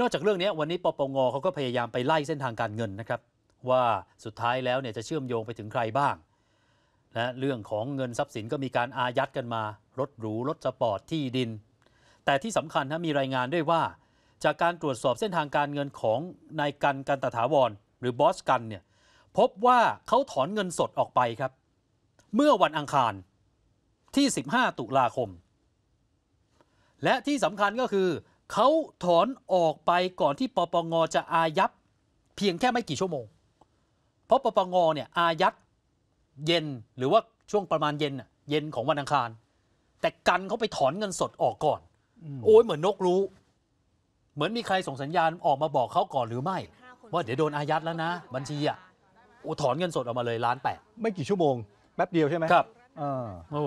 นอกจากเรื่องนี้วันนี้ปปงเขาก็พยายามไปไล่เส้นทางการเงินนะครับ ว่าสุดท้ายแล้วเนี่ยจะเชื่อมโยงไปถึงใครบ้างนะเรื่องของเงินทรัพย์สินก็มีการอายัดกันมา รถหรูรถสปอร์ตที่ดิน แต่ที่สำคัญนะมีรายงานด้วยว่า จากการตรวจสอบเส้นทางการเงินของนายกันกันตถาวร หรือบอสกันเนี่ยพบว่าเขาถอนเงินสดออกไปครับ เมื่อวันอังคารที่ 15 ตุลาคม และที่สำคัญก็คือ เขาถอนออกไปก่อนที่ปปงจะอายัดเพียงแค่ไม่กี่ชั่วโมง เพราะปปงเนี่ยอายัดเย็นหรือว่าช่วงประมาณเย็นน่ะเย็นของวันอังคาร แต่กันเขาไปถอนเงินสดออกก่อน โอ้ยเหมือนนกรู้ เหมือนมีใครส่งสัญญาณออกมาบอกเขาก่อนหรือไม่ ว่าเดี๋ยวโดนอายัดแล้วนะ บัญชีอะโอ้ถอนเงินสดออกมาเลยล้านแปดไม่กี่ชั่วโมงแป๊บเดียวใช่ไหมครับอ่าโอ้